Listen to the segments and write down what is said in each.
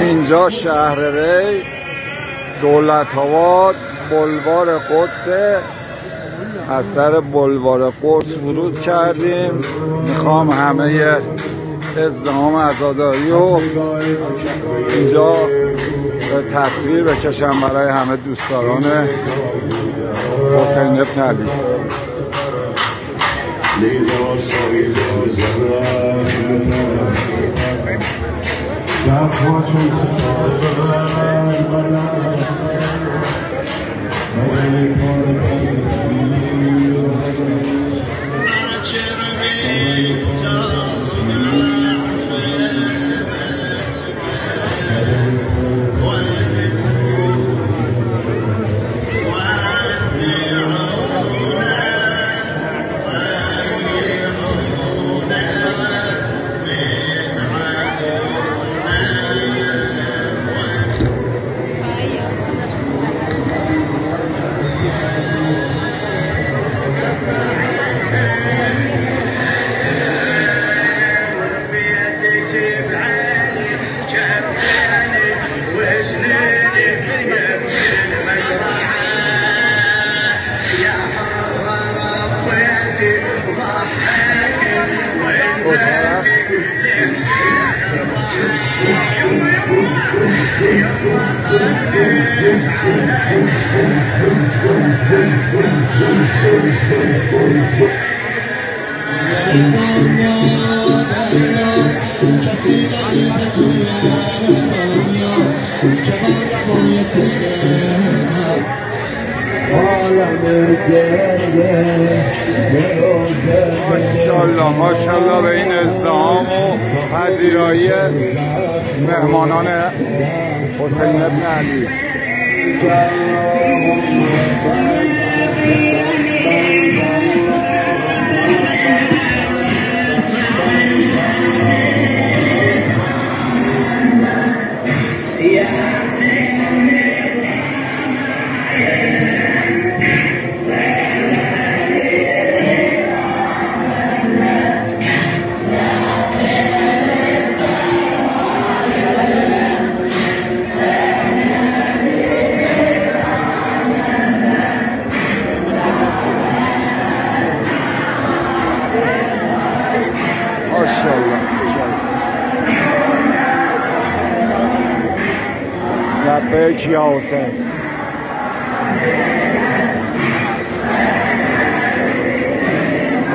اینجا شهر ری دولت آباد بلوار قدس. از سر بلوار قدس ورود کردیم. می‌خوام همه ازدهام ازاداری و اینجا تصویر بکشم برای همه دوستداران حسین ابن علی. Stop watching. ماشاءالله ماشاءالله به این ازدهام و پذیرایی مهمانان حسین ابن علی. ماشاءالله لبیک یا حسین.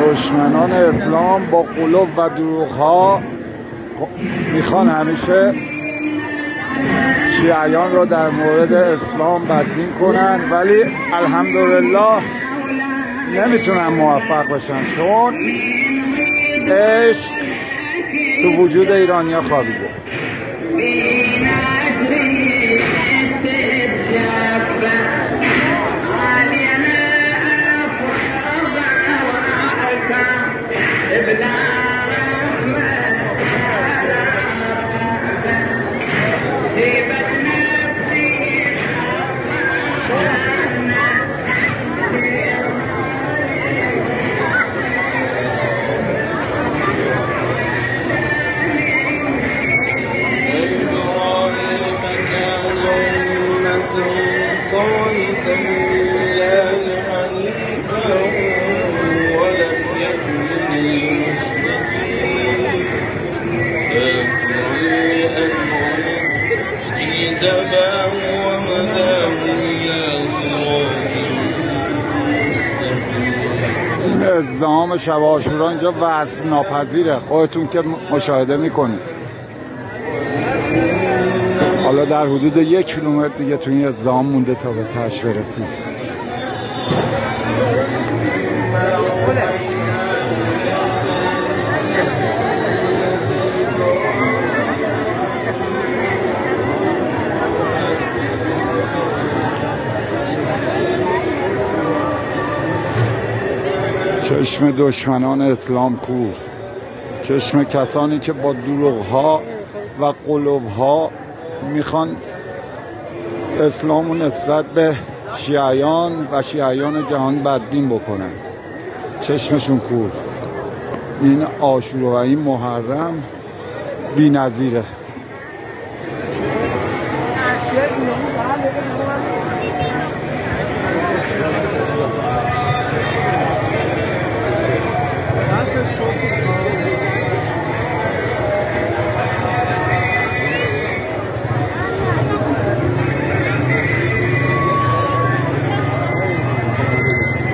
دشمنان اسلام با قلوب و دروغ ها می‌خوان همیشه شیعیان را در مورد اسلام بدبین کنن ولی الحمدلله نمی‌تونن موفق بشن. چون عشق تو وجود ایرانیا خوابیده. شب آشورا اینجا وصف ناپذیره. خودتون که مشاهده می‌کنید. حالا در حدود یک کیلومتر دیگه تو این ازدهام مونده تا به تش برسیم. چشم دشمنان اسلام کور. چشم کسانی که با دروغ ها و قلوب ها می‌خوان اسلام و نسبت به شیعیان و شیعیان جهان بدبین بکنن. چشمشون کور. این آشورا و این محرم بی نظیره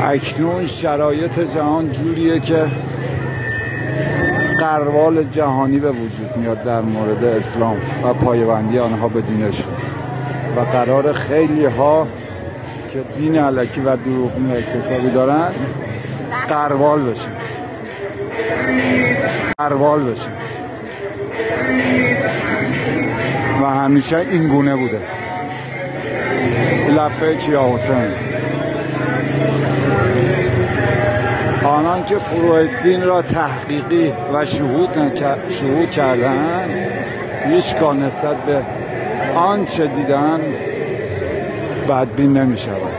اکنون شرایط جهان جوریه که قروال جهانی به وجود میاد در مورد اسلام و پایبندی آنها به دینشون و قرار خیلی ها که دین علکی و دروغین اکتسابی دارن قروال بشن. قروال بشن. و همیشه این گونه بوده. لبه یا حسین. آنان که فروع دین را تحقیقی و شهود, کردن هیچ نسبت به آنچه دیدن بدبین نمی شود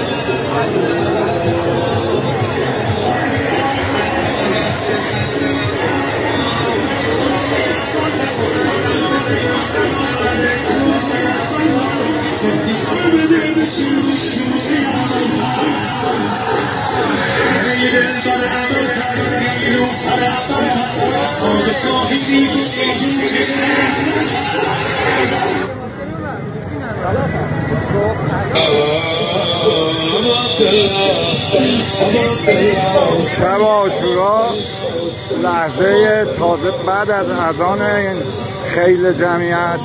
لحظه تازه بعد از اذان این خیل جمعیت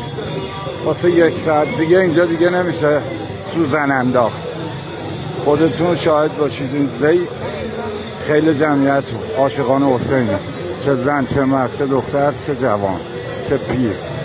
واسه یک ساعت دیگه اینجا دیگه نمیشه سوزن انداخت. خودتون شاهد باشید این زی خیلی جمعیت عاشقان حسین. چه زن چه مرد چه دختر چه جوان چه پیر.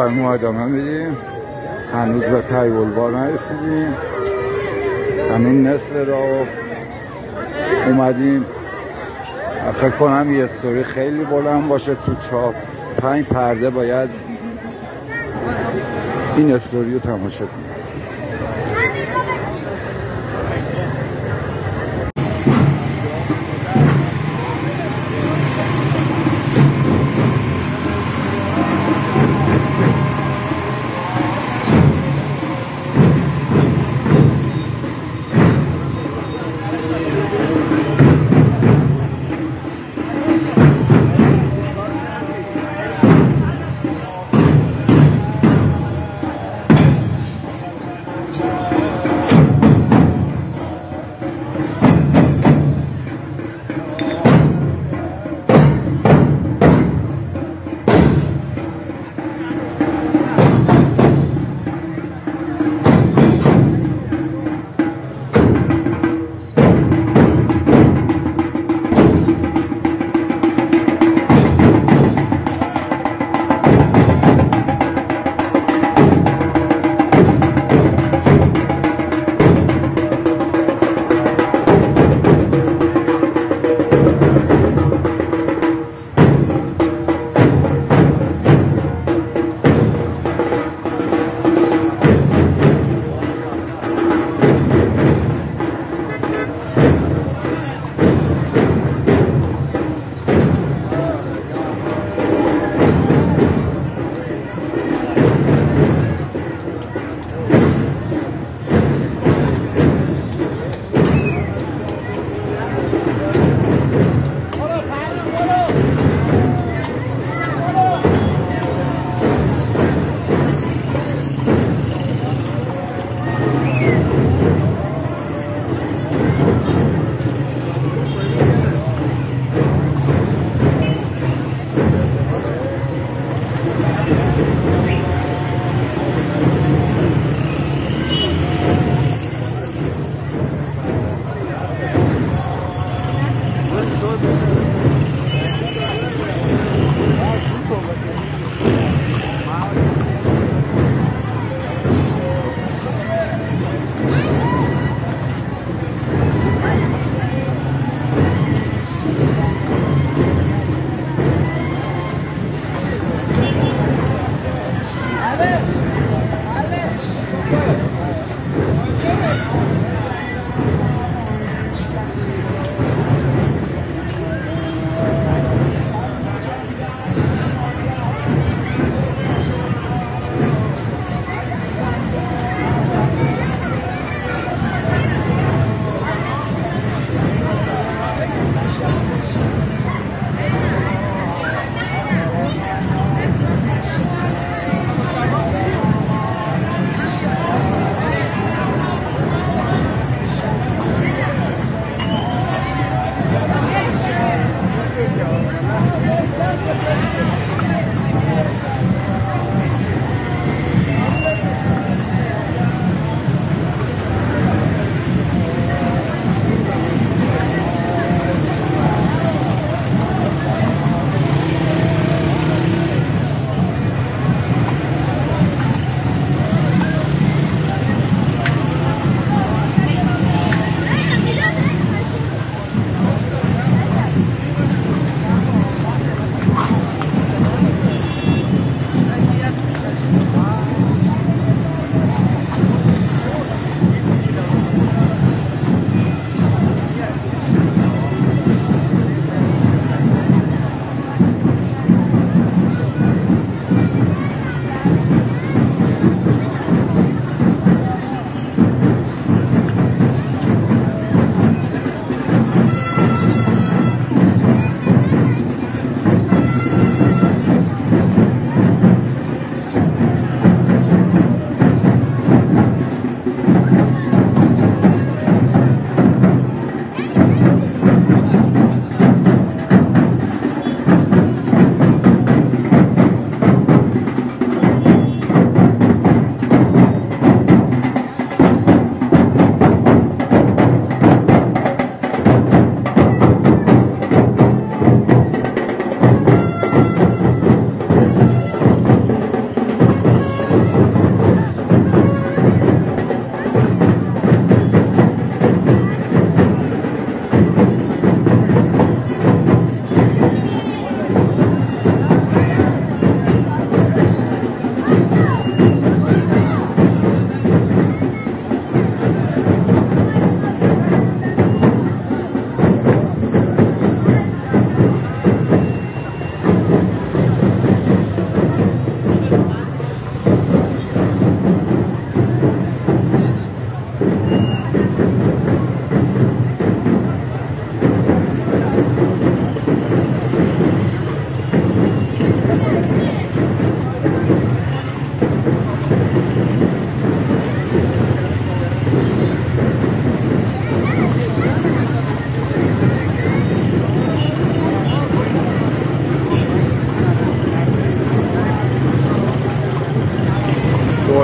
راه ما ادامه میدیم هنوز به تایول بار نرسیدیم. هنوز نصف راه اومدیم. فکر کنم یه استوری خیلی بلند باشه تو چاپ. پنج پرده باید این استوری رو تماشا کنیم.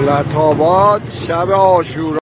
دولت آباد شب آشورا